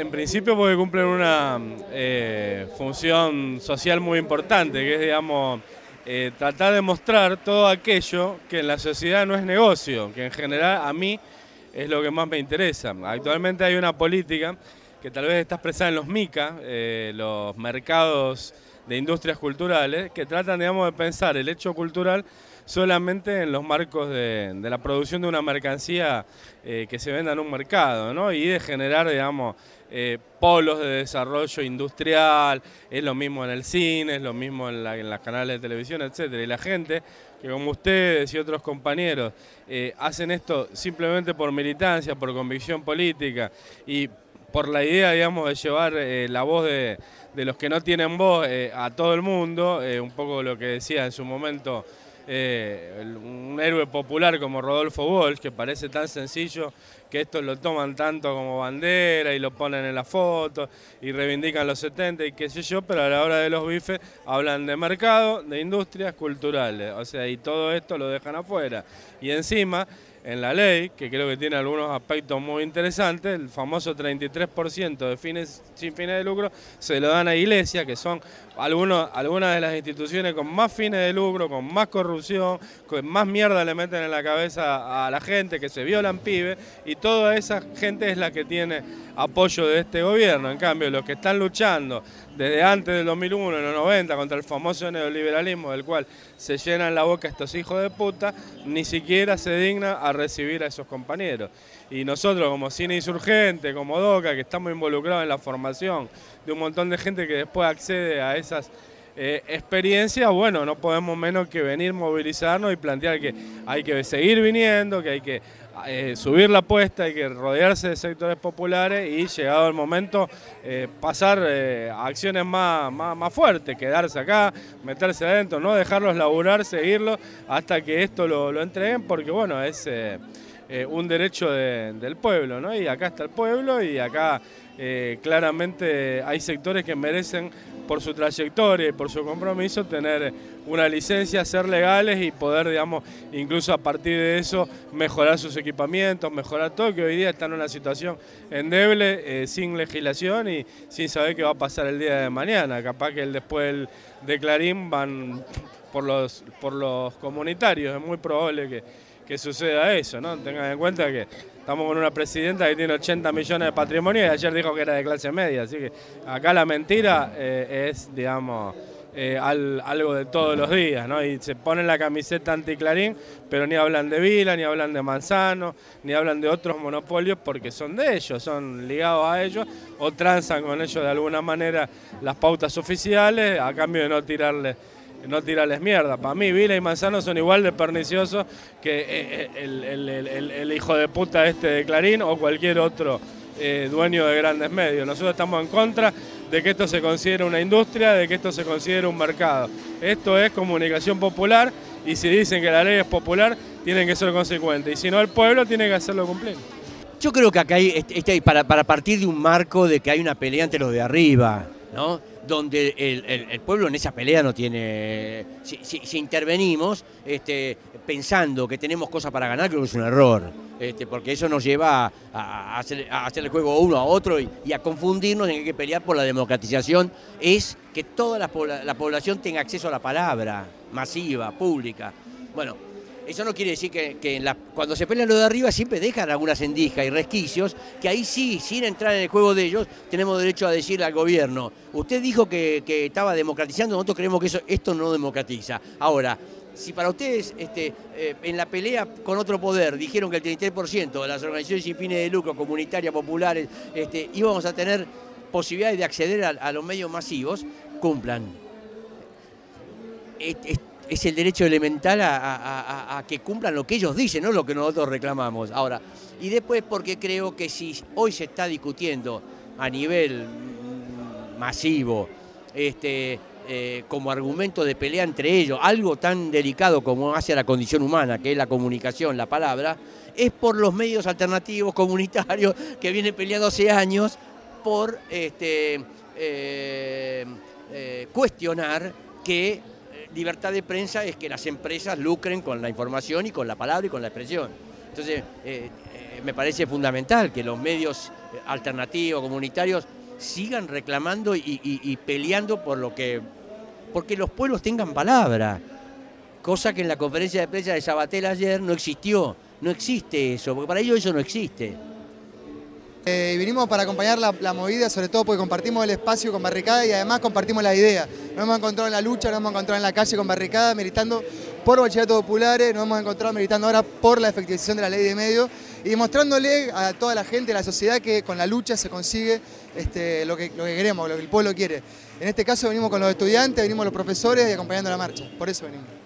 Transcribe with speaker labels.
Speaker 1: En principio porque cumplen una eh, función social muy importante, que es, digamos, eh, tratar de mostrar todo aquello que en la sociedad no es negocio, que en general a mí es lo que más me interesa. Actualmente hay una política que tal vez está expresada en los MICA, eh, los mercados de industrias culturales, que tratan, digamos, de pensar el hecho cultural solamente en los marcos de, la producción de una mercancía eh, que se venda en un mercado, ¿no? Y de generar, digamos, eh, polos de desarrollo industrial, es lo mismo en el cine, es lo mismo en, las canales de televisión, etcétera. Y la gente, que como ustedes y otros compañeros, eh, hacen esto simplemente por militancia, por convicción política y por la idea, digamos, de llevar la voz de, los que no tienen voz a todo el mundo, un poco lo que decía en su momento eh, un héroe popular como Rodolfo Walsh, que parece tan sencillo que estos lo toman tanto como bandera y lo ponen en la foto y reivindican los 70 y qué sé yo, pero a la hora de los bifes hablan de mercado, de industrias culturales, o sea, y todo esto lo dejan afuera. Y encima en la ley, que creo que tiene algunos aspectos muy interesantes, el famoso 33% de fines sin fines de lucro se lo dan a iglesias, que son algunos, algunas de las instituciones con más fines de lucro, con más corrupción, con más mierda le meten en la cabeza a la gente, que se violan pibes, y toda esa gente es la que tiene apoyo de este gobierno. En cambio, los que están luchando desde antes del 2001, en los 90, contra el famoso neoliberalismo del cual se llenan la boca estos hijos de puta, ni siquiera se digna a recibir a esos compañeros. Y nosotros como Cine Insurgente, como DOCA, que estamos involucrados en la formación de un montón de gente que después accede a esas eh, experiencias, bueno, no podemos menos que venir, movilizarnos y plantear que hay que seguir viniendo, que hay que eh, subir la apuesta, hay que rodearse de sectores populares y llegado el momento eh, pasar a acciones más, más, fuertes, quedarse acá, meterse adentro, no dejarlos laburar, seguirlos hasta que esto lo, lo entreguen porque bueno, es un derecho del pueblo, ¿no? Y acá está el pueblo y acá claramente hay sectores que merecen por su trayectoria y por su compromiso, tener una licencia, ser legales y poder, digamos, incluso a partir de eso mejorar sus equipamientos, mejorar todo, que hoy día están en una situación endeble, eh, sin legislación y sin saber qué va a pasar el día de mañana. Capaz que el, después de Clarín van por los, por los comunitarios, es muy probable que, que suceda eso, ¿no? Tengan en cuenta que Estamos con una presidenta que tiene 80 millones de patrimonio y ayer dijo que era de clase media, así que acá la mentira eh, es, digamos, eh, algo de todos los días, ¿no? Y se ponen la camiseta anticlarín, pero ni hablan de Vila, ni hablan de Manzano, ni hablan de otros monopolios porque son de ellos, son ligados a ellos o transan con ellos de alguna manera las pautas oficiales a cambio de no tirarles no tirarles mierda. Para mí, Vila y Manzano son igual de perniciosos que eh, eh, el, hijo de puta este de Clarín o cualquier otro eh, dueño de grandes medios. Nosotros estamos en contra de que esto se considere una industria, de que esto se considere un mercado. Esto es comunicación popular y si dicen que la ley es popular, tienen que ser consecuentes. Y si no, el pueblo tiene que hacerlo cumplir.
Speaker 2: Yo creo que acá hay, este, este, para, para partir de un marco de que hay una pelea entre los de arriba, ¿no? Donde el, pueblo en esa pelea no tiene... Si, intervenimos este, pensando que tenemos cosas para ganar, creo que es un error, este, porque eso nos lleva a, hacer, el juego uno a otro y, a confundirnos en que hay que pelear por la democratización, es que toda la, la población tenga acceso a la palabra masiva, pública. Bueno, eso no quiere decir que, cuando se pelean lo de arriba siempre dejan algunas endijas y resquicios, que ahí sí, sin entrar en el juego de ellos, tenemos derecho a decirle al gobierno, usted dijo que, estaba democratizando, nosotros creemos que eso, esto no democratiza. Ahora, si para ustedes este, eh, en la pelea con otro poder dijeron que el 33% de las organizaciones sin fines de lucro, comunitarias, populares, este, íbamos a tener posibilidades de acceder a, los medios masivos, cumplan es el derecho elemental a, que cumplan lo que ellos dicen, no lo que nosotros reclamamos. Ahora, y después porque creo que si hoy se está discutiendo a nivel masivo, este, eh, como argumento de pelea entre ellos, algo tan delicado como hacia la condición humana, que es la comunicación, la palabra, es por los medios alternativos comunitarios que vienen peleando hace años por este, eh, eh, cuestionar que libertad de prensa es que las empresas lucren con la información y con la palabra y con la expresión. Entonces, eh, eh, me parece fundamental que los medios alternativos, comunitarios, sigan reclamando y, peleando por lo que. porque los pueblos tengan palabra. Cosa que en la conferencia de prensa de Sabatel ayer no existió. No existe eso, porque para ellos eso no existe.
Speaker 3: Eh, vinimos para acompañar la, movida, sobre todo porque compartimos el espacio con Barricada y además compartimos la idea. Nos hemos encontrado en la lucha, nos hemos encontrado en la calle con Barricada, militando por bachilleratos populares, nos hemos encontrado militando ahora por la efectivización de la ley de medios y demostrándole a toda la gente, a la sociedad, que con la lucha se consigue este, lo, que, lo que queremos, lo que el pueblo quiere. En este caso venimos con los estudiantes, venimos los profesores y acompañando la marcha, por eso venimos.